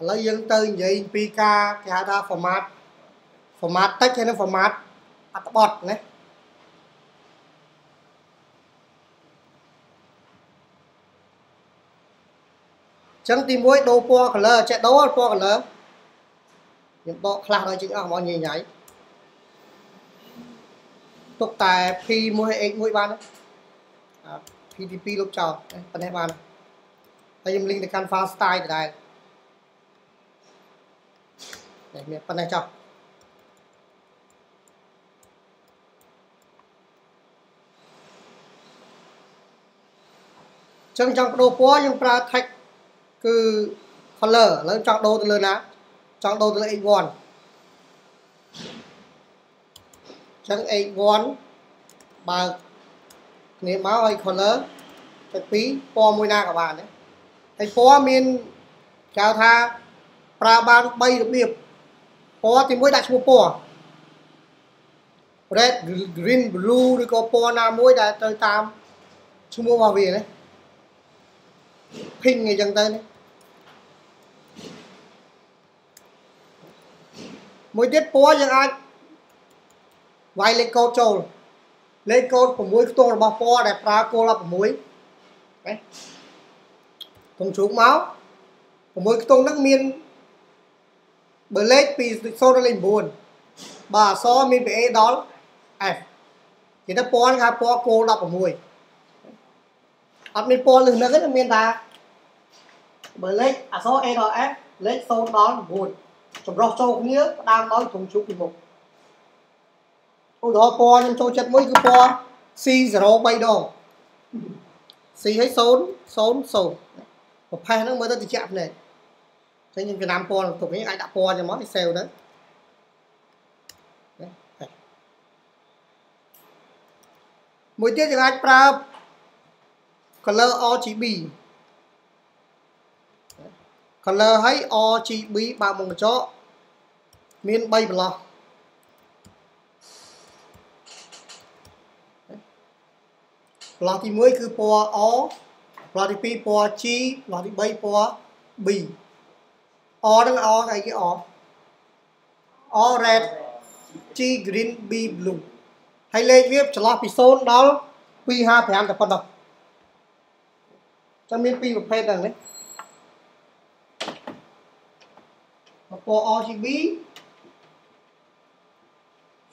ឥឡូវយើងទៅនិយាយពីការគេហៅថា format format text ហើយនិង format អត្ថបទណាចឹងទី1ដូរពណ៌ color ចេះដូរពណ៌ color ខ្ញុំដកខ្លះដល់ជិះអស់មកញ៉ៃញ៉ៃទុកតែ P1 ហើយ X1 បាន PTP លុបចោលប៉ុណ្ណេះបានហើយខ្ញុំ link ទៅកាន់ file style ដដែល នេះមានប៉ុណ្ណេះចោលចឹងចង់បដូរពណ៌យើងប្រើ text គឺ color ឥឡូវចង់ដូរទៅលើណាចង់ដូរទៅលើ x1 ចឹង x1 បើគ្នាមកឲ្យ color ទៅពីរពណ៌មួយណាក៏បានដែរហើយពណ៌មានគេហៅថាប្រើបាន3របៀប ពណ៌ទី1ដាក់ឈ្មោះពណ៌ red green blue ឬក៏ពណ៌ណាមួយដែលទៅតាមឈ្មោះរបស់វាណា pink អីចឹងទៅណាមួយទៀតពណ៌យើងអាចវាយលេខកូដចូលលេខកូដ6ខ្ទង់របស់ពណ៌ដែលប្រើគោល16ណាទុំជ្រូកមក6ខ្ទង់ហ្នឹងមាន បើលេខពី0ដល់លេខ9បើអក្សរមានពី A ដល់ F គេថាពណ៌គេហៅពណ៌គោល16អត់មានពណ៌លឹងហ្នឹងទេមានថាបើលេខអក្សរ A ដល់ F លេខ0ដល់9ចម្រោះចូលគ្នាផ្ដើមដោយធំជ្រូកពីមុខឧទាហរណ៍ពណ៌ខ្ញុំចូលចិត្តមួយគឺពណ៌ C0 3 ដង C ឲ្យ0 0 0ប្រផេះហ្នឹងមើលទៅតិចភ្នែក ចឹងខ្ញុំចំណាំពណ៌ទុកនេះអាចដាក់ពណ៌ចឹងមកសេវទៅមួយទៀតយើងអាចប្រើ color RGB color ហើយ RGB បើមុខកញ្ចក់មាន3បន្លោះប្លោះទី1គឺពណ៌ O ប្លោះទី2ពណ៌ G ប្លោះទី3ពណ៌ B O នឹង O អីគេ O O red G green B blue ហើយលេខវាចន្លោះពី0ដល់255តែប៉ុណ្ណោះចាំមានពីរប្រភេទហ្នឹងណាពណ៌ RGB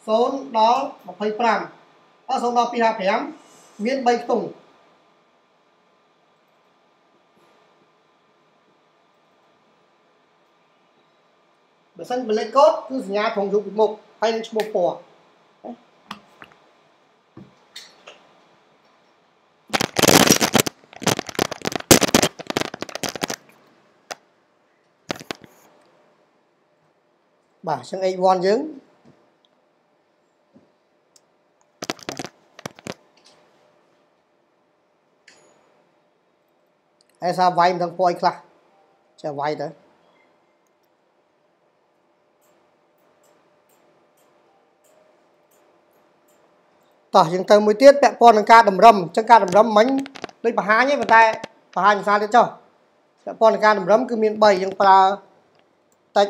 0ដល់25អ0ដល់255មាន3ខ្ទង់ សិនបលេខកូដគឺសញ្ញាត្រង់រូបពីមុខហើយនឹងឈ្មោះពណ៌បាទអញ្ចឹង H1 យើងហើយសារវាយមិនដឹងពណ៌អីខ្លះចេះវាយទៅ តោះយើងទៅមួយទៀតពាក់ព័ន្ធនឹងការតម្រឹមអញ្ចឹងការតម្រឹមមិញដូចបង្ហាញទេប៉ុន្តែបង្ហាញភាសាទៀតចុះពាក់ព័ន្ធនឹងការតម្រឹមគឺមាន3យើងប្រើតិច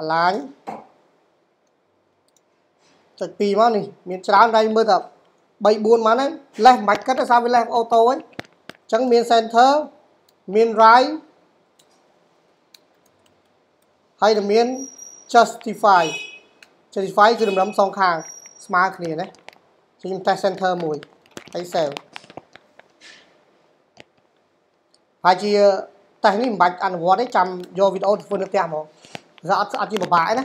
align ចុច2មកនេះមានច្រើនតែមើលតែ3 4មកហ្នឹងលេសមិនបាច់គិតទេសារវាលេសអូតូហ្នឹងអញ្ចឹងមាន center មាន right ហើយនឹងមាន justify justify គឺតម្រឹមសងខាង ស្មើគ្នាណាខ្ញុំ test center មួយហើយ save ហើយជាតេស្តនេះមិនបាច់អនុវត្តទេចាំយកវីដេអូទៅធ្វើនៅផ្ទះហ្មងវាអត់អត់ជាពិបាកទេណា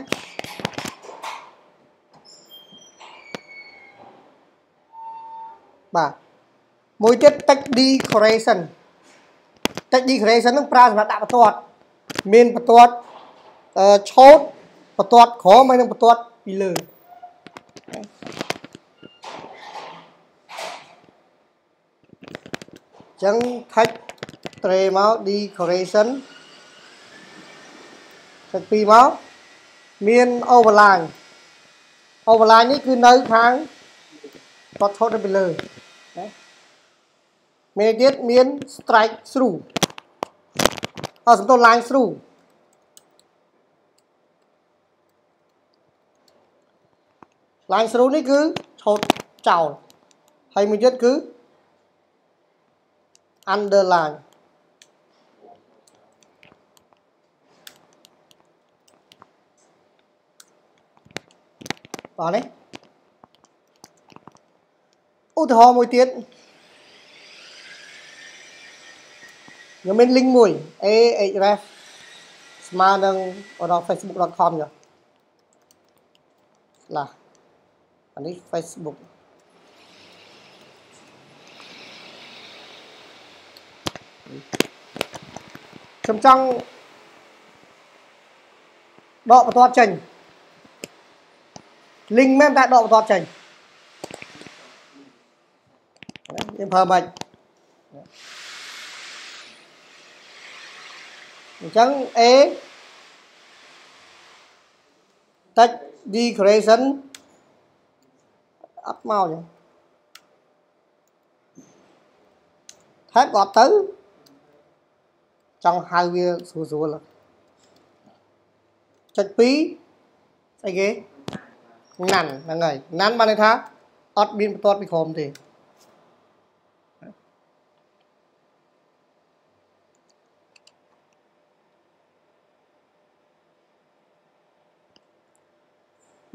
បាទមួយទៀត text decoration text decoration នឹងប្រើសម្រាប់ដាក់បន្ទាត់មានបន្ទាត់ឆូតបន្ទាត់ក្រោមហើយនិងបន្ទាត់ពីលើ ចឹង text tray មក decoration ចុច2មកមាន overline overline នេះគឺនៅខាងគាត់ថតទៅពីលើណាមានទៀតមាន strike through អត់សំទោស line through ឡាញ through នេះគឺឆូតចោលហើយមួយទៀតគឺ underline បាទនេះឧទាហរណ៍មួយទៀតខ្ញុំមាន link មួយ ahref ស្មើនឹង facebook.com ចុះឡា អានេះ Facebook ខ្ញុំចង់ដកបន្ទាត់ចេញ link មែនតែដកបន្ទាត់ចេញយើងប្រើមិនអញ្ចឹង A text decoration អត់មកចឹងថែបគាត់ទៅចង់ហៅវាស្រួលស្រួលចុច2ស្អីគេណាន់ហ្នឹងហើយណាន់បានន័យថាអត់មានបន្ទាត់ពីក្រោមទេ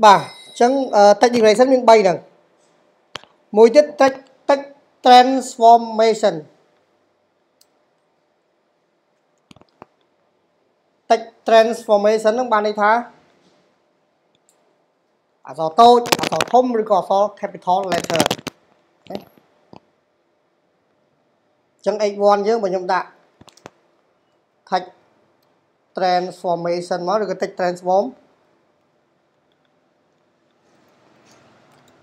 បាទអញ្ចឹង text decoration មាន3ហ្នឹង មួយទៀត text text transformation text transformation ហ្នឹងបានន័យថាអក្សរតូចអក្សរធំឬក៏អក្សរ capital letter អញ្ចឹង H1 យើងបើខ្ញុំដាក់ text transformation មកឬក៏ text transform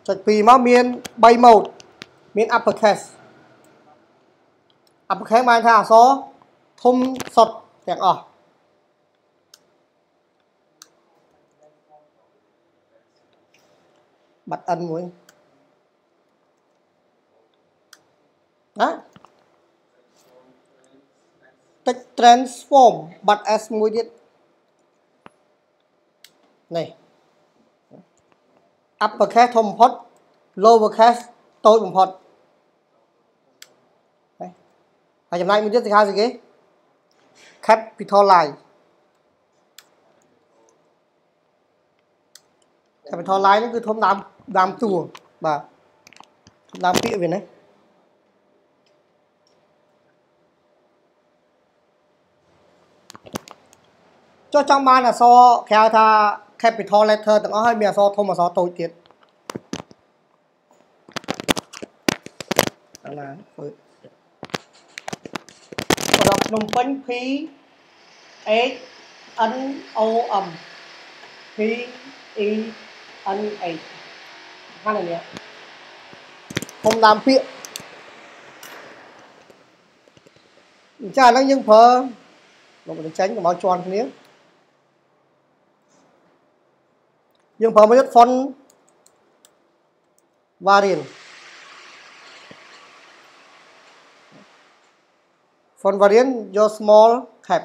ចុច2មកមាន3 mode មាន uppercase uppercase បានថាអក្សរធំសុទ្ធទាំងអស់បាត់ n មួយណា text transform បាត់ s មួយទៀតនេះ upper case ធំបំផុត lower case តូចបំផុតហើយចំណែកមួយទៀតគេហៅស្អីគេ capitalize capitalize នេះគឺធំដើមដើមតួបាទដើមពាក្យវាណាចុះចង់បានអក្សរគេហៅថា capital letter ទាំងអស់ហើយមានអក្សរធំអក្សរតូចទៀតអាណាធ្វើប្រដភ្នំពេញ P H N O M P E N H ហ្នឹងនេះធំដើមពាក្យអញ្ចឹងអាហ្នឹងយើងប្រើមកបញ្ចេញកុំឲ្យជន់គ្នា យើងប្រើមួយទៀត font variant font variant យក small cap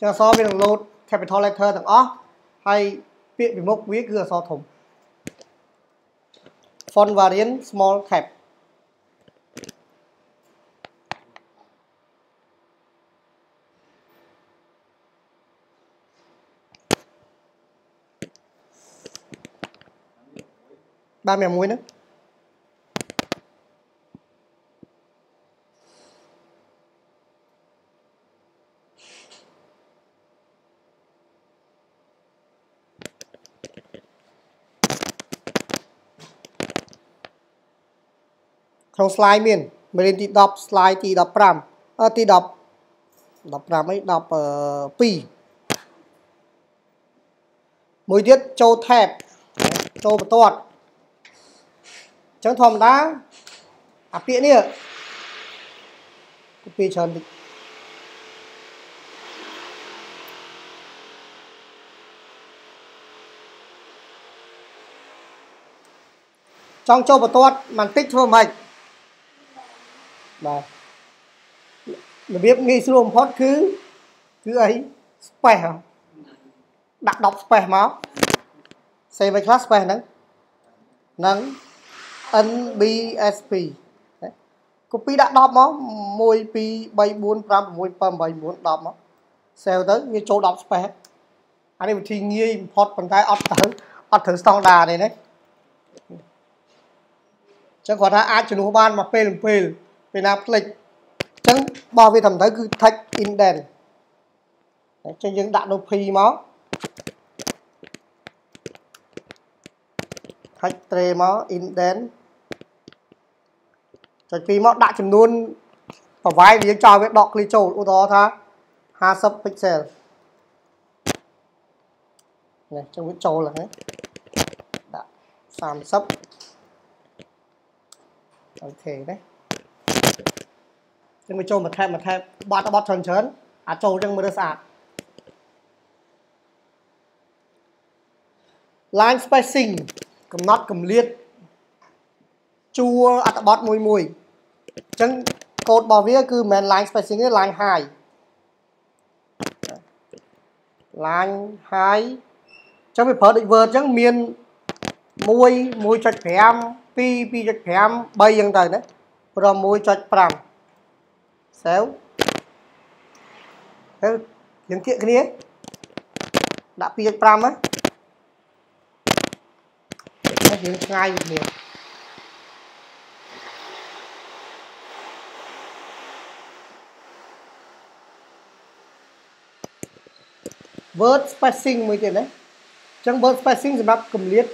ចឹងអក្សរវានឹង load capital letter ទាំងអស់ហើយពាក្យពីមុខវាគឺអក្សរធំ font variant small cap បានមានមួយហ្នឹងក្នុង slide មានមេរៀនទី10 slide ទី15អឺទី10 15អី12មួយទៀតចូល tab ចូលបន្ទាត់ អញ្ចឹងធម្មតាអាពាក្យនេះពីច្រើនតិចចង់ចូលបន្ទាត់បន្តិចធ្វើម៉េចបាទរបៀបងាយស្រួលបំផុតគឺគឺអី space ដាក់10 space មក save ឲ្យខ្លះ space ហ្នឹងនឹង NBSP copy ដាក់10មក1 2 3 4 5 6 7 8 9 10មក save ទៅវាចូល10 space អានេះវិធីងាយបំផុតប៉ុន្តែអត់ទៅអត់ត្រូវ standard ទេណាចឹងគាត់ថាអាចជំនួសបានមកពេលពេលពេលណាផ្លេចចឹងបោះវាត្រឹមត្រូវគឺ touch indent ចឹងយើងដាក់នៅ P មក touch tray មក indent ចុចពីមកដាក់ចំនួនប្រវាយយើងចោលវាដកឃ្លីចូលឧទាហរណ៍ថា50 pixel នេះចឹងវាចូលហ្នឹងដាក់30អូខេណាចឹងវាចូលមួយថែបមួយថែបបាត់បាត់ច្រើនច្រើនអាចចូលចឹងមើលស្អាត line spacing កំណត់កម្រិតជួរអត្ថបទមួយមួយ អញ្ចឹងកូដរបស់វាគឺមិនមែន line spacing ទេ line high line high អញ្ចឹងវាប្រើដូច word អញ្ចឹងមាន1 1.5 2 2.5 3អញ្ចឹងទៅណាព្រម1.5 save ហើយយើងគៀកគ្នាដាក់2.5ណាយើងឆ្ងាយគ្នា word spacing មួយទៀតណាអញ្ចឹង word spacing សម្រាប់កម្រិត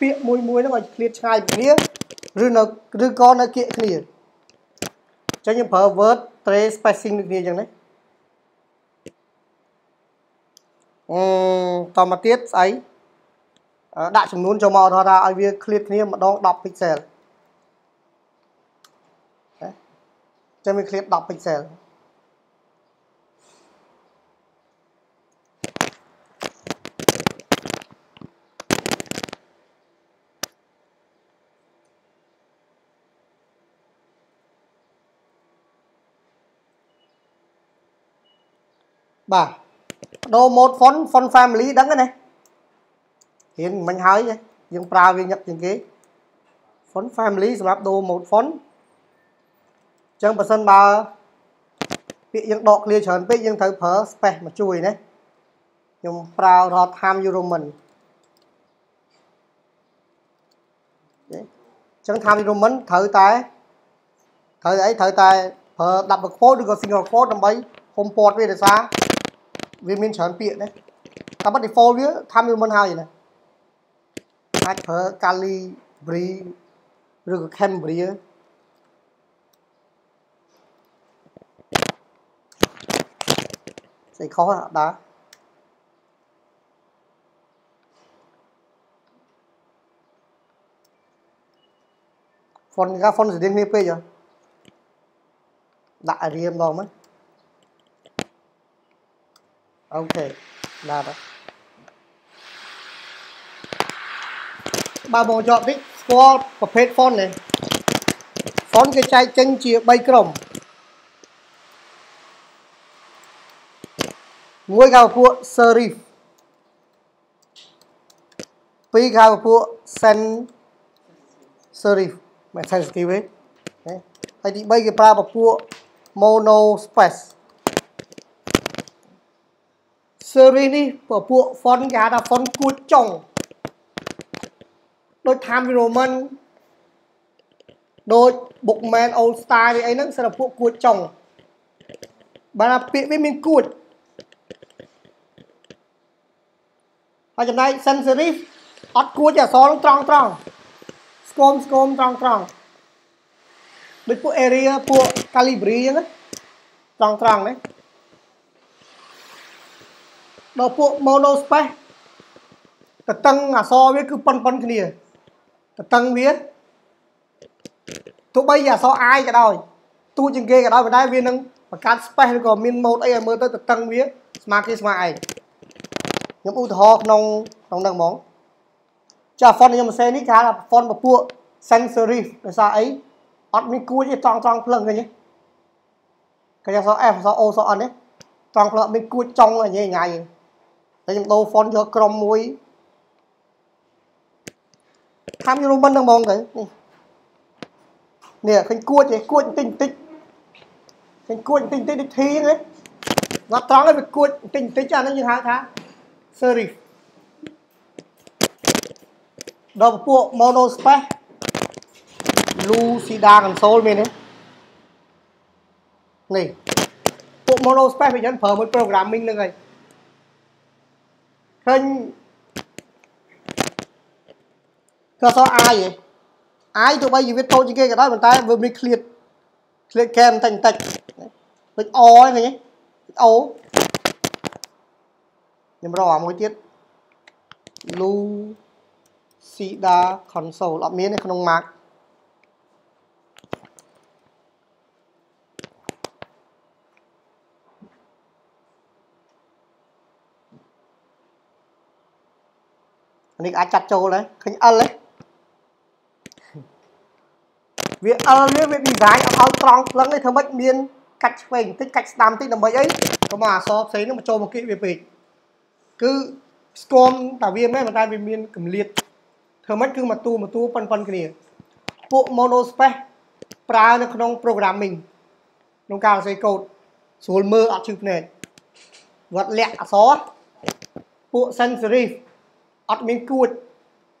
ពាក្យមួយមួយហ្នឹងឲ្យឃ្លាតឆ្ងាយពីគ្នាឬនៅឬក៏នៅគៀកគ្នាអញ្ចឹងយើងប្រើ word tray spacing ដូចគ្នាអញ្ចឹងណាអឺតមកទៀតស្អីដាក់ចំនួនចូលមកថាឲ្យវាឃ្លាតគ្នាម្ដង10 pixel ចឹងវាឃ្លាត10 pixel បាទដូរ mode font font family ដឹងទេណារៀនមិញហើយយើងប្រើវាញឹកជាងគេ font family សម្រាប់ដូរ mode font អញ្ចឹងបើសិនបើពាក្យយើងដក clear ច្រើនពេកយើងត្រូវប្រើ space មកជួយណាខ្ញុំប្រើរត់ Time New Roman អញ្ចឹង Time New Roman ត្រូវតែត្រូវអីត្រូវតែប្រើ double quote ឬក៏ single quote ដើម្បី home port វាដោយសារ វាមានច្រើនពាក្យណាតែបាត់ default វាថាវាមិនហើយណាអាចប្រើ Calibri ឬក៏ Cambria ស្អីខុសអត់ដើរ font កា font ស្តៀងគ្នាពេកហ៎ដាក់រៀមម្ដងមក អូខេដល់ហើយបើបងជាប់តិចស្គាល់ប្រភេទ font នេះ font គេចែកចេញជា3ក្រុមមួយគេពួក serif ពីរគេពួក sans serif មិន sensitive ទេហើយទី3គេប្រើពពួក mono space series នេះពពួក font គេហៅថា font គួចចុងដូច Time Roman ដូច Bookman Old Style អីហ្នឹងសិនតែពួកគួចចុងបើថាពាក្យវាមានគួចហើយចំណែក sans serif អត់គួចអក្សរត្រង់ត្រង់ស្គមស្គមត្រង់ត្រង់ដូចពួក area ពួក calibri អញ្ចឹងត្រង់ត្រង់ណា ដល់ពួក mono space តតឹងអសរវាគឺប៉ុនប៉ុនគ្នាតតឹងវាទោះបីជាអសរអាយក៏ដោយទូជាងគេក៏ដោយប៉ុន្តែវានឹងបង្កើត space ឬក៏មាន mode អីឲ្យមើលទៅតតឹងវាស្មើគេស្មើឯងខ្ញុំឧទាហរណ៍ក្នុងក្នុងហ្នឹងហ្មងចា font ខ្ញុំសរសេរនេះគេហៅថា font ពពួក sans serif ដោយសារអីអត់មានគួចទេត្រង់ត្រង់ភ្លឹងឃើញទេកញ្ញាស F ស O ស N នេះត្រង់ផ្លត់មានគួចចុងញ៉ៃ ញ៉ៃតែខ្ញុំដូរ font យកក្រុមមួយខាំយូរមិនហ្នឹងហ្មងទៅនេះនេះឃើញគួចទេគួចបន្តិចបន្តិចឃើញគួចបន្តិចបន្តិចដូចធីហ្នឹងណាត់ត្រង់ឲ្យវាគួចបន្តិចបន្តិចអាហ្នឹងយើងហៅថា serif ដល់ពពួក monospace Lucida console មានទេនេះពួក monospace វាយ៉ាងប្រើមួយ programming ហ្នឹងហើយ ឃើញគឺអសអាយឯងអាយទោះបីជាវាតូចជាងគេក៏ដោយប៉ុន្តែវាមានឃ្លាតឃ្លាតកែបន្តិចបន្តិចដូចអហ្នឹងឃើញទេអូខ្ញុំរកអាមួយទៀត Lucida console អត់មានទេក្នុង Mac នេះអាចចាត់ចូលដែរឃើញ L ទេវា L វាវា design អត់ឲ្យត្រង់ផ្លឹងទេធ្វើម៉េចមានកាច់ឆ្វេងបន្តិចកាច់ស្ដាំបន្តិចដើម្បីអីកុំឲ្យអសផ្សេងហ្នឹងមកចូលមកគៀកវាពេកគឺស្គមតែវាមែនតែវាមានកម្លាតធ្វើម៉េចគឺមកទូមកទូប៉ុនប៉ុនគ្នាពួក monospace ប្រើនៅក្នុង programming ក្នុងការសរសេរកូដស្រួលមើលអត់ជឿភ្នែកវត្តលាក់អក្សរពួក sans serif អត់មានគួច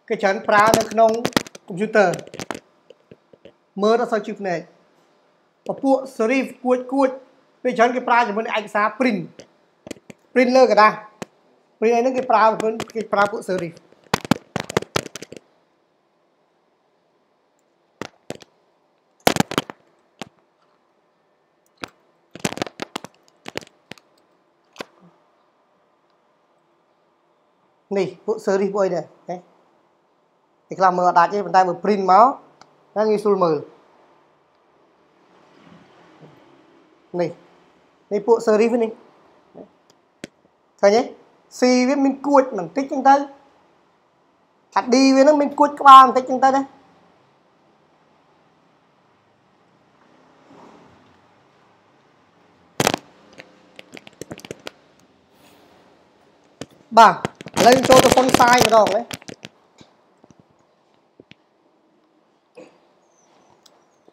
គេច្រើនប្រើនៅក្នុង computer មើលដល់សូវជឿភ្នែកពពួក serif គួចគួចពេលច្រើនគេប្រើជាមួយនឹងឯកសារ print print លើกระดาษ print ឯហ្នឹងគេប្រើគេប្រើពួក serif នេះពួក series ពួកអីនេះគេខ្លះមើលអត់ដាច់ទេប៉ុន្តែមើល print មកហ្នឹងងាយស្រួលមើលនេះនេះពួក series នេះឃើញទេ C វាមានគួចបន្តិចចឹងទៅថា D វាហ្នឹងមានគួចក្បាលបន្តិចចឹងទៅណាបាទ ឥឡូវចូលទៅ font size ម្ដងណា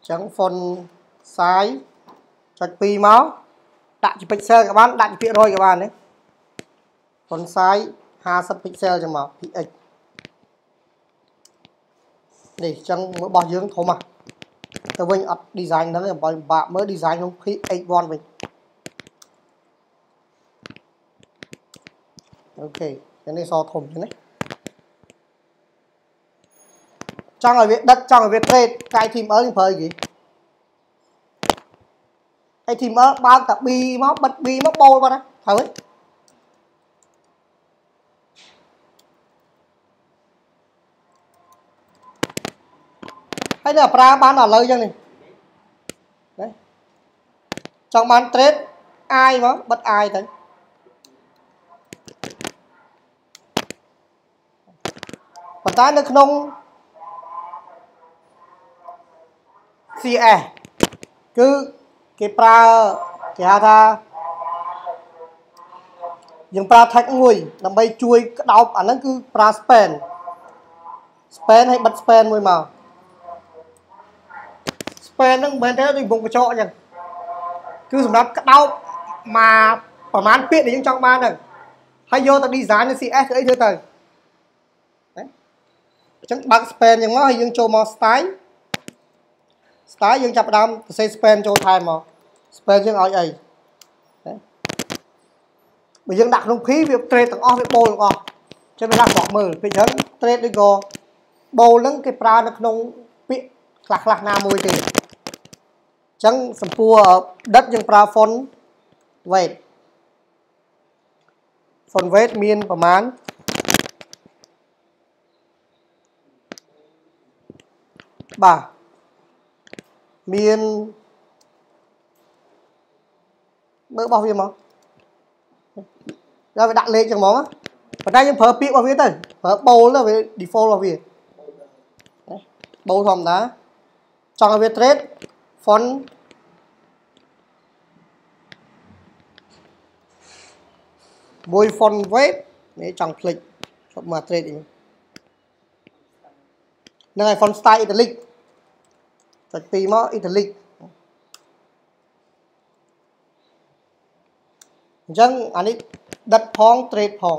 ចឹង font size ចុច2មកដាក់ជា pixel ក៏បានដាក់ជាភាគរយក៏បានណា font size 50 pixel ចឹងមក px នេះចឹងមើលរបស់យើងធំហ่ะទៅវិញអត់ design ហ្នឹងទេបើបាក់មើល design ក្នុង px1 វិញ អូខេនេះសធំចឹងណាចង់ឲ្យវាដិតចង់ឲ្យវា trade កាយ team L យើងប្រើអីគេហើយ team L បើកតា B មកបិទ B មកបូលបាត់ណាត្រូវទេហើយនេះប្រើបានដល់ឥឡូវចឹងនេះណាចង់បាន trade អាយមកបិទអាយទៅប៉ុន្តែនៅក្នុង CS គឺគេប្រើគេហៅថាយើងប្រើ tag មួយដើម្បីជួយក្តោបអាហ្នឹងគឺប្រើ span span ឲ្យបិទ span មួយមក span ហ្នឹងមិនមែនទេដូចវងកញ្ចក់អញ្ចឹងគឺសម្រាប់ក្តោបមកប្រហែលពាក្យដែលយើងចង់បានហ្នឹងហើយយកទៅ design នៅ CS ធ្វើអីធ្វើទៅ អញ្ចឹងបើក span យ៉ាងមកហើយយើងចូលមក style style យើងចាប់ផ្ដើមសរសេរ span ចូលថែមមក span យើងឲ្យអីបើយើងដាក់ក្នុង P វា trade ទាំងអស់វាបូលទាំងអស់ចឹងវាដាក់បកមើលពេលហ្នឹង trade ដូចក៏បូលហ្នឹងគេប្រើនៅក្នុងពាក្យខ្លះខ្លះណាមួយទេអញ្ចឹងសំពួរដិតយើងប្រើ font weight font weight មានប្រមាណ បាទមានមើលរបស់វាមកដល់វាដាក់លេខចឹងហ្មងប៉ុន្តែយើងប្រើពាក្យរបស់វាទៅប្រើ bold ទៅវា default របស់វា bold ធម្មតាចង់ឲ្យវា trade font មួយ font web នេះចង់ផ្លិចចូលមក trade នេះនឹងឲ្យ font style italic ចុច2មក italic អញ្ចឹងអានេះដិតផង trade ផង